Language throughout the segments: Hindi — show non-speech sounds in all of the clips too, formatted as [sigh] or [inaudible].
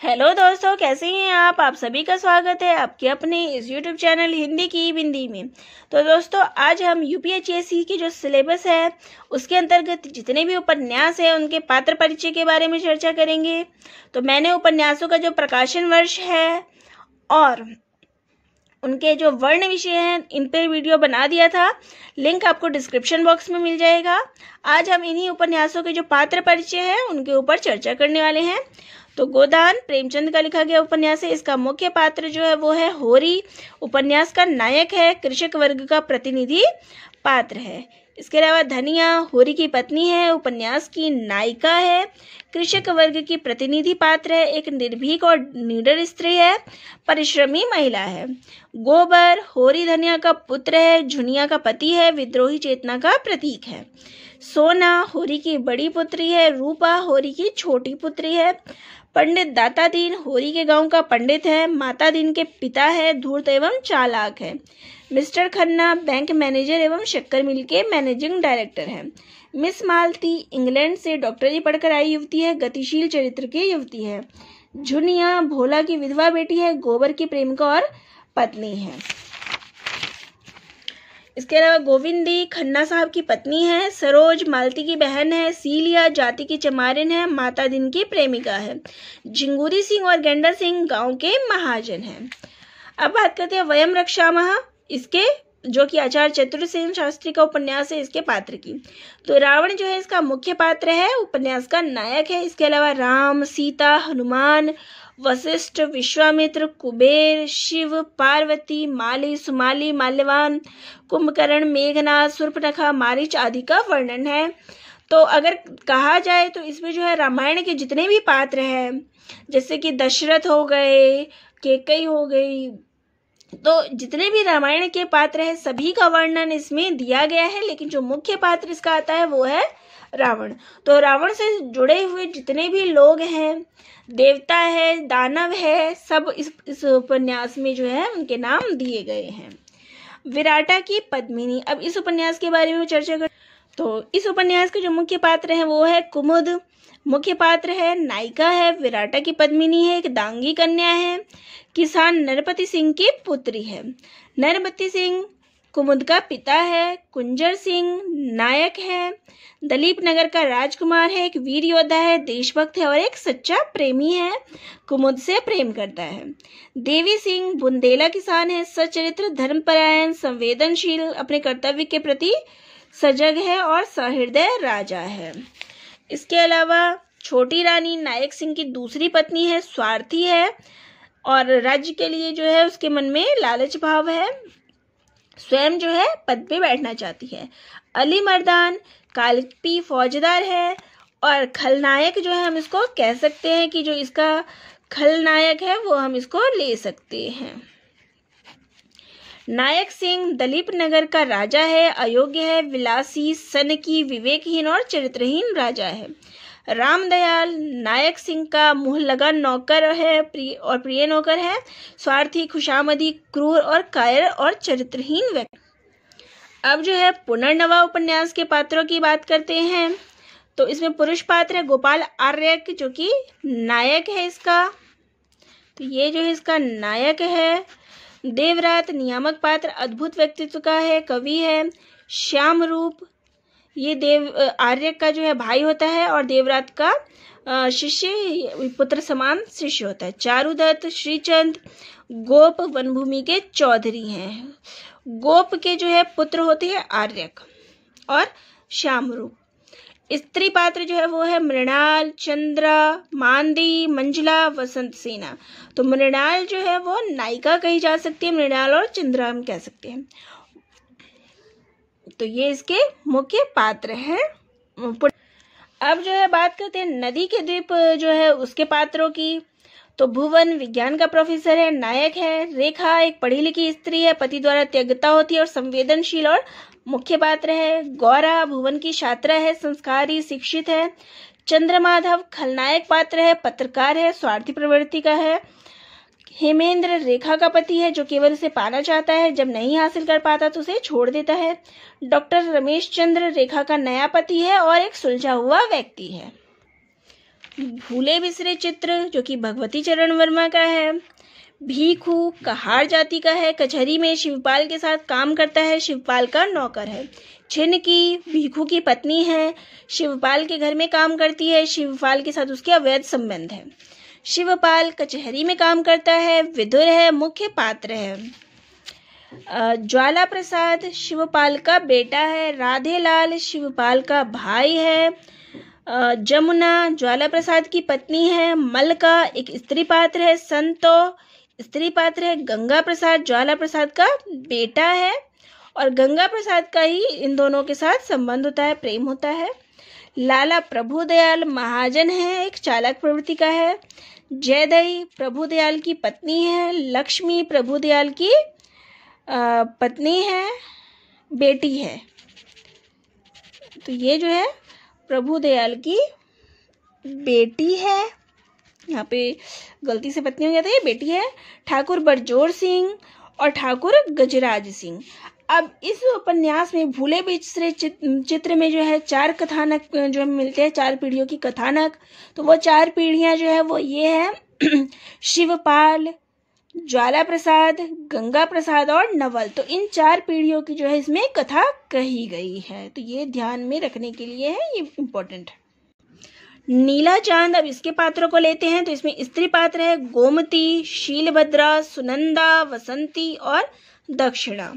हेलो दोस्तों, कैसे हैं आप? आप सभी का स्वागत है आपके अपने इस यूट्यूब चैनल हिंदी की बिंदी में। तो दोस्तों, आज हम यूपीएचएससी की जो सिलेबस है, उसके अंतर्गत जितने भी उपन्यास हैं, उनके पात्र परिचय के बारे में चर्चा करेंगे। तो मैंने उपन्यासों का जो प्रकाशन वर्ष है और उनके जो वर्ण विषय हैं, इन पर वीडियो बना दिया था। लिंक आपको डिस्क्रिप्शन बॉक्स में मिल जाएगा। आज हम इन्हीं उपन्यासों के जो पात्र परिचय है, उनके ऊपर चर्चा करने वाले हैं। तो गोदान, प्रेमचंद का लिखा गया उपन्यास है। इसका मुख्य पात्र जो है वो है होरी। उपन्यास का नायक है, कृषक वर्ग का प्रतिनिधि पात्र है। इसके अलावा धनिया, होरी की पत्नी है, उपन्यास की नायिका है, कृषक वर्ग की प्रतिनिधि पात्र है, एक निर्भीक और निडर स्त्री है, परिश्रमी महिला है। गोबर, होरी धनिया का पुत्र है, झुनिया का पति है, विद्रोही चेतना का प्रतीक है। सोना, होरी की बड़ी पुत्री है, रूपा, होरी की छोटी पुत्री है पंडित दाता दीन होरी के गाँव का पंडित है माता दीन के पिता है, धूर्त एवं चालाक है। मिस्टर खन्ना बैंक मैनेजर एवं शक्कर मिल के मैनेजिंग डायरेक्टर हैं। मिस मालती इंग्लैंड से डॉक्टरी पढ़कर आई युवती है, गतिशील चरित्र की युवती है। झुनिया भोला की विधवा बेटी है, गोबर की प्रेमिका और पत्नी है। इसके अलावा गोविंदी खन्ना साहब की पत्नी है, सरोज मालती की बहन है, सीलिया जाति की चमारिन है, माता दिन की प्रेमिका है। झिंगूरी सिंह और गेंडर सिंह गाँव के महाजन हैं। अब बात करते हैं वयम रक्षा महा इसके जो कि आचार्य चतुर्सेन शास्त्री का उपन्यास है इसके पात्र की। तो रावण जो है इसका मुख्य पात्र है, उपन्यास का नायक है। इसके अलावा राम, सीता, हनुमान वशिष्ठ विश्वामित्र कुबेर, शिव, पार्वती, माली, सुमाली, माल्यवान, कुंभकर्ण मेघनाथ सुर्पनखा मारिच आदि का वर्णन है। तो अगर कहा जाए तो इसमें जो है रामायण के जितने भी पात्र हैं, जैसे कि दशरथ हो गए, केकई हो गई तो जितने भी रामायण के पात्र हैं, सभी का वर्णन इसमें दिया गया है, लेकिन जो मुख्य पात्र इसका आता है वो है रावण। तो रावण से जुड़े हुए जितने भी लोग हैं, देवता है, दानव है, सब इस इस उपन्यास में जो है उनके नाम दिए गए हैं। विराटा की पद्मिनी। अब इस उपन्यास के बारे में चर्चा कर तो इस उपन्यास के जो मुख्य पात्र हैं वो है कुमुद। मुख्य पात्र है नायिका है, विराटा की पद्मिनी है, एक दांगी कन्या है, किसान नरपति सिंह की पुत्री है। नरपति सिंह कुमुद का पिता है, कुंजर सिंह नायक है। दलीप नगर का राजकुमार है, एक वीर योद्धा है, देशभक्त है और एक सच्चा प्रेमी है। कुमुद से प्रेम करता है। देवी सिंह बुंदेला किसान है, सचरित्र, धर्मपरायण, संवेदनशील, अपने कर्तव्य के प्रति सजग है और सहृदय राजा है। इसके अलावा छोटी रानी नायक सिंह की दूसरी पत्नी है, स्वार्थी है और राज्य के लिए जो है उसके मन में लालच भाव है। स्वयं जो है, पद पे बैठना चाहती है। अली मर्दान, कालपी फौजदार है और खलनायक जो है, हम इसको कह सकते हैं कि जो इसका खलनायक है, वो हम इसको ले सकते हैं। नायक सिंह दलीप नगर का राजा है, अयोग्य है, विलासी सन की विवेकहीन और चरित्रहीन राजा है। रामदयाल नायक सिंह का मुँह लगा नौकर है प्रिय और प्रिय नौकर है। स्वार्थी, खुशामदी, क्रूर और कायर और चरित्रहीन व्यक्ति। अब जो है पुनर्नवा उपन्यास के पात्रों की बात करते हैं। तो इसमें पुरुष पात्र है गोपाल आर्य जो कि नायक है इसका। तो ये जो है इसका नायक है। देवरात नियामक पात्र, अद्भुत व्यक्तित्व का है, कवि है। श्याम रूप ये देव आर्य का जो है भाई होता है और देवरात का शिष्य, पुत्र समान शिष्य होता है। चारुदत्त, श्रीचंद, गोप वनभूमि के चौधरी हैं। गोप के जो है पुत्र होते हैं आर्यक और श्यामरूप स्त्री पात्र जो है वो है मृणाल, चंद्रा, मांदी, मंजुला, वसंत सेना। तो मृणाल जो है वो नायिका कही जा सकती है, मृणाल और चंद्रा हम कह सकते हैं। तो ये इसके मुख्य पात्र हैं। अब जो है बात करते हैं नदी के द्वीप, जो है उसके पात्रों की। तो भुवन विज्ञान का प्रोफेसर है, नायक है, रेखा एक पढ़ी लिखी स्त्री है, पति द्वारा त्यगता होती है और संवेदनशील और मुख्य पात्र है। गौरा भुवन की छात्रा है, संस्कारी शिक्षित है। चंद्रमाधव खलनायक पात्र है, पत्रकार है, स्वार्थी प्रवृत्ति का है। हेमेंद्र रेखा का पति है, जो केवल उसे पाना चाहता है, जब नहीं हासिल कर पाता तो उसे छोड़ देता है। डॉक्टर रमेश चंद्र रेखा का नया पति है और एक सुलझा हुआ व्यक्ति है। भूले बिसरे चित्र, जो कि भगवती चरण वर्मा का है। भीखू कहार जाति का है, कचहरी में शिवपाल के साथ काम करता है, शिवपाल का नौकर है। छिन्न की भीखू की पत्नी है, शिवपाल के घर में काम करती है, शिवपाल के साथ उसके अवैध संबंध है। शिवपाल कचहरी में काम करता है, विदुर है, मुख्य पात्र है। ज्वाला प्रसाद शिवपाल का बेटा है, राधेलाल शिवपाल का भाई है। जमुना ज्वाला प्रसाद की पत्नी है, मलका एक स्त्री पात्र है, संतो स्त्री पात्र है गंगा प्रसाद ज्वाला प्रसाद का बेटा है। और गंगा प्रसाद का ही इन दोनों के साथ संबंध होता है, प्रेम होता है। लाला प्रभुदयाल महाजन है, एक चालक प्रवृत्ति का है। जयदई प्रभुदयाल की पत्नी है, लक्ष्मी प्रभुदयाल की पत्नी है, बेटी है। तो ये जो है, प्रभुदयाल की बेटी है। यहाँ पे गलती से पत्नी हो गया था, ये बेटी है ठाकुर बरजोर सिंह और ठाकुर गजराज सिंह। अब इस उपन्यास में भूले बिछरे चित्र में जो है चार कथानक, जो मिलते हैं, चार पीढ़ियों की कथानक तो वो चार पीढ़ियाँ जो है वो ये है, [clears throat] शिवपाल ज्वाला प्रसाद गंगा प्रसाद और नवल। तो इन चार पीढ़ियों की जो है इसमें कथा कही गई है। तो ये ध्यान में रखने के लिए है, ये इम्पोर्टेंट है। नीला चाँद, अब इसके पात्रों को लेते हैं तो इसमें स्त्री पात्र है, गोमती, शीलभद्रा, सुनंदा, वसंती और दक्षिणा।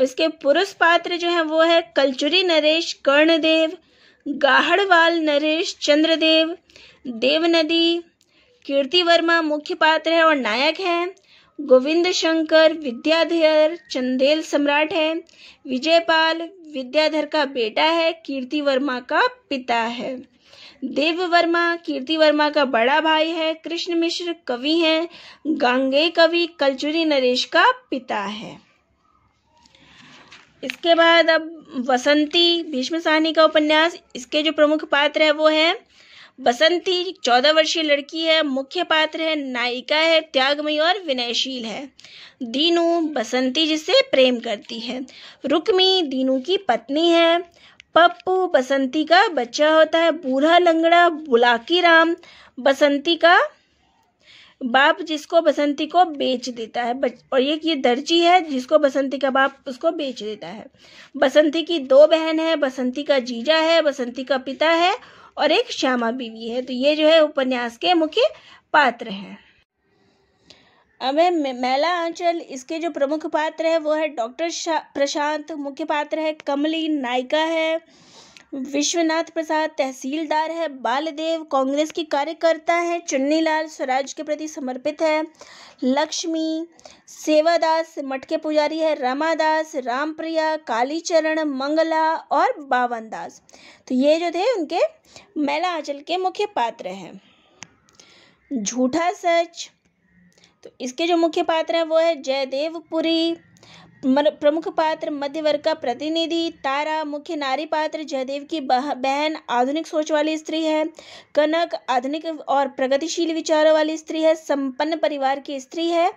इसके पुरुष पात्र जो है वो है कलचुरी नरेश, कर्णदेव, गाहड़वाल नरेश, चंद्रदेव, देवनदी कीर्ति वर्मा मुख्य पात्र है और नायक है। गोविंद शंकर, विद्याधर, चंदेल सम्राट है। विजयपाल, विद्याधर का बेटा है कीर्ति वर्मा का पिता है। देव वर्मा कीर्ति वर्मा का बड़ा भाई है, कृष्ण मिश्र कवि हैं। गांगे कवि, कलचुरी नरेश का पिता है। इसके बाद अब वसंती भीष्म साहनी का उपन्यास, इसके जो प्रमुख पात्र है वो है बसंती चौदह वर्षीय लड़की है, मुख्य पात्र है, नायिका है, त्यागमयी और विनयशील है। दीनू बसंती जिससे प्रेम करती है। रुक्मी दीनू की पत्नी है। पप्पू बसंती का बच्चा होता है, बूढ़ा लंगड़ा, बुलाकी राम। बसंती का बाप जिसको बसंती को बेच देता है और ये ये दर्जी है जिसको बसंती का बाप उसको बेच देता है। बसंती की दो बहन है, बसंती का जीजा है, बसंती का पिता है और एक श्यामा बीवी है। तो ये जो है उपन्यास के मुख्य पात्र हैं। अब है मैला आंचल, इसके जो प्रमुख पात्र है वो है डॉक्टर प्रशांत, मुख्य पात्र है कमली नायिका है विश्वनाथ प्रसाद तहसीलदार है, बालदेव कांग्रेस की कार्यकर्ता है, चुन्नीलाल स्वराज के प्रति समर्पित है, लक्ष्मी सेवादास मठ के पुजारी है, रमादास, रामप्रिया, कालीचरण, मंगला और बावन दास तो ये जो थे उनके मैला आंचल के मुख्य पात्र हैं। झूठा सच तो इसके जो मुख्य पात्र हैं वो है जयदेवपुरी प्रमुख पात्र मध्य वर्ग का प्रतिनिधि तारा, मुख्य नारी पात्र जयदेव की बहन आधुनिक सोच वाली स्त्री है। कनक आधुनिक और प्रगतिशील विचारों वाली स्त्री है। संपन्न परिवार की स्त्री है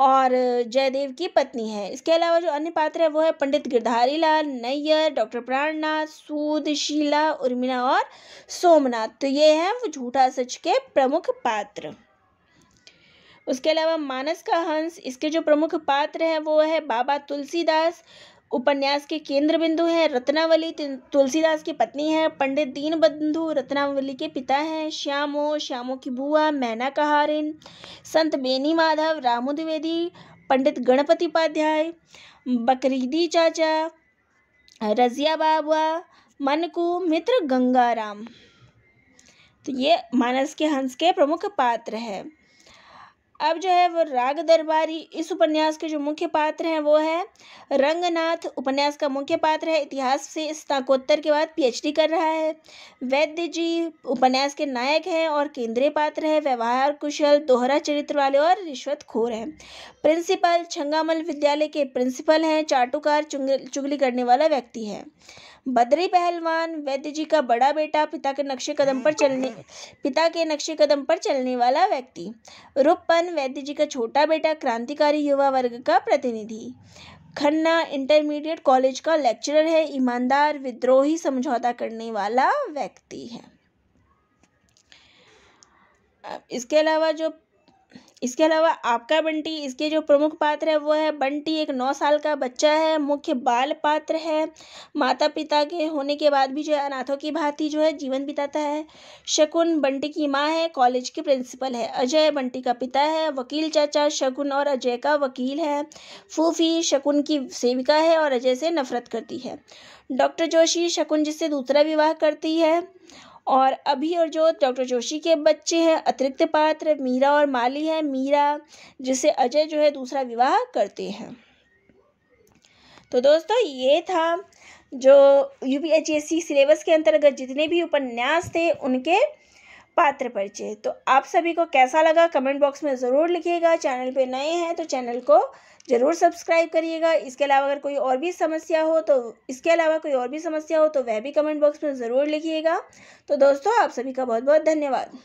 और जयदेव की पत्नी है। इसके अलावा जो अन्य पात्र है, वो है पंडित गिरधारी लाल नैयर, डॉक्टर प्राणनाथ सूद, शीला, उर्मिला और सोमनाथ। तो ये हैं वो झूठा सच के प्रमुख पात्र। उसके अलावा मानस का हंस, इसके जो प्रमुख पात्र हैं, वो है बाबा तुलसीदास, उपन्यास के केंद्र बिंदु हैं रत्नावली तुलसीदास की पत्नी है पंडित दीन बंधु रत्नावली के पिता हैं श्यामो श्यामो की बुआ मैना कहारिन संत बेनी माधव, रामू द्विवेदी, पंडित गणपति उपाध्याय, बकरीदी चाचा, रजिया बाबा, मनकू, मित्र गंगाराम। तो ये मानस के हंस के प्रमुख पात्र हैं। अब जो है वो राग दरबारी इस उपन्यास के जो मुख्य पात्र हैं वो है रंगनाथ। उपन्यास का मुख्य पात्र है, इतिहास से स्नाकोत्तर के बाद पीएचडी कर रहा है। वैद्य जी उपन्यास के नायक हैं और केंद्रीय पात्र है, व्यवहार कुशल, दोहरा चरित्र वाले और रिश्वत खोर हैं। प्रिंसिपल छंगामल विद्यालय के प्रिंसिपल हैं, चाटुकार चुगली करने वाला व्यक्ति है। बद्री पहलवान, वैद्य जी का बड़ा बेटा, पिता के नक्शे कदम पर चलने, पिता के नक्शे कदम पर चलने वाला व्यक्ति। वैद्य जी का छोटा बेटा क्रांतिकारी युवा वर्ग का प्रतिनिधि। खन्ना इंटरमीडिएट कॉलेज का लेक्चरर है, ईमानदार, विद्रोही, समझौता करने वाला व्यक्ति है। इसके अलावा जो इसके अलावा आपका बंटी, इसके जो प्रमुख पात्र है, वो है बंटी, एक नौ साल का बच्चा है, मुख्य बाल पात्र है। माता पिता के होने के बाद भी जो है अनाथों की भांति जो है जीवन बिताता है। शकुन बंटी की माँ है, कॉलेज की प्रिंसिपल है। अजय बंटी का पिता है, वकील चाचा शकुन और अजय का वकील है। फूफी शकुन की सेविका है और अजय से नफरत करती है। डॉक्टर जोशी शकुन जिससे दूसरा विवाह करती है। और अभी और जो डॉक्टर जोशी के बच्चे हैं, अतिरिक्त पात्र मीरा और माली है। मीरा, जिसे अजय जो है दूसरा विवाह करते हैं। तो दोस्तों, ये था जो यू पी सिलेबस के अंतर्गत जितने भी उपन्यास थे, उनके पात्र परिचय। तो आप सभी को कैसा लगा? कमेंट बॉक्स में ज़रूर लिखिएगा। चैनल पे नए हैं तो चैनल को ज़रूर सब्सक्राइब करिएगा। इसके अलावा अगर कोई और भी समस्या हो तो इसके अलावा कोई और भी समस्या हो तो वह भी कमेंट बॉक्स में ज़रूर लिखिएगा। तो दोस्तों, आप सभी का बहुत बहुत धन्यवाद।